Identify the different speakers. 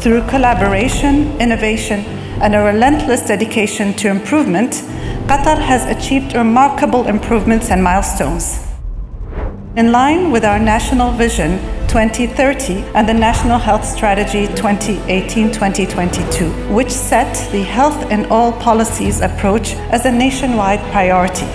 Speaker 1: Through collaboration, innovation, and a relentless dedication to improvement, Qatar has achieved remarkable improvements and milestones. In line with our National Vision 2030 and the National Health Strategy 2018-2022, which set the health in all policies approach as a nationwide priority.